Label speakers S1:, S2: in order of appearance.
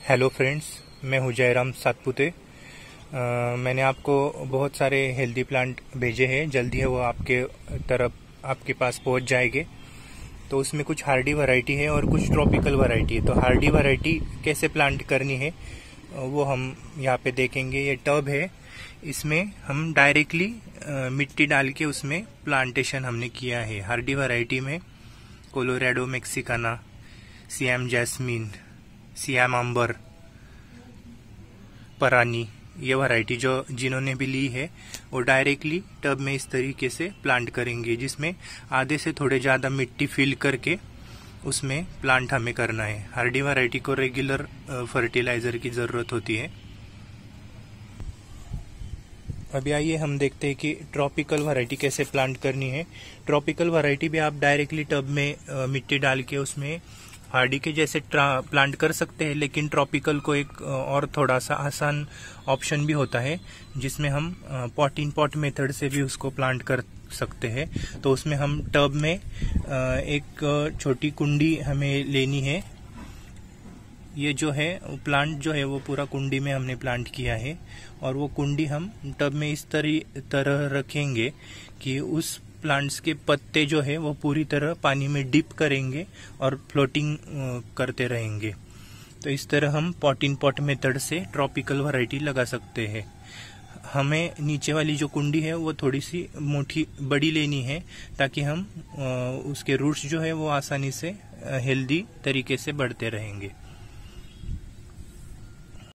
S1: Hello friends मैं हूँ जयराम सातपुते। मैंने आपको बहुत सारे हेल्दी प्लांट भेजे हैं, जल्दी है वो आपके तरफ़, आपके पास पहुँच जाएँगे। तो उसमें कुछ हार्डी वैरायटी है और कुछ ट्रॉपिकल वैरायटी है। तो हार्डी वैरायटी कैसे प्लांट करनी है, वो हम यहाँ पे देखेंगे। ये टब है, इसमें हम डायरेक्टली मिट्टी डाल के उसमें प्लांटेशन हमने किया है। हार्डी वैरायटी में Colorado Mexicana Siam jasmine Siam amber परानी, ये वैरायटी जो जिन्होंने भी ली है, वो डायरेक्टली टब में इस तरीके से प्लांट करेंगे, जिसमें आधे से थोड़े ज़्यादा मिट्टी फिल करके उसमें प्लांट हमें करना है। हार्डी वैरायटी को रेगुलर फर्टिलाइज़र की ज़रूरत होती है। अभी आइए हम देखते हैं कि ट्रॉपिकल वैरायटी कैसे प्लांट करनी है। ट्रॉपिकल वैरायटी भी आप डायरेक्टली टब में मिट्टी डाल के उसमें हार्डी के जैसे प्लांट कर सकते हैं, लेकिन ट्रॉपिकल को एक और थोड़ा सा आसान ऑप्शन भी होता है, जिसमें हम पॉट इन, पॉट मेथड से भी उसको प्लांट कर सकते हैं। तो उसमें हम टब में एक छोटी कुंडी हमें लेनी है। ये जो है प्लांट जो है, वो पूरा कुंडी में हमने प्लांट किया है, और वो कुंडी हम टब में इस तरह रखेंगे कि उस प्लांट्स के पत्ते जो है, वो पूरी तरह पानी में डिप करेंगे और फ्लोटिंग करते रहेंगे। तो इस तरह हम पॉट इन पॉट मेथड से ट्रॉपिकल वैरायटी लगा सकते हैं। हमें नीचे वाली जो कुंडी है, वो थोड़ी सी मोटी, बड़ी लेनी है, ताकि हम उसके रूट्स जो है, वो आसानी से हेल्दी तरीके से बढ़ते रहेंगे।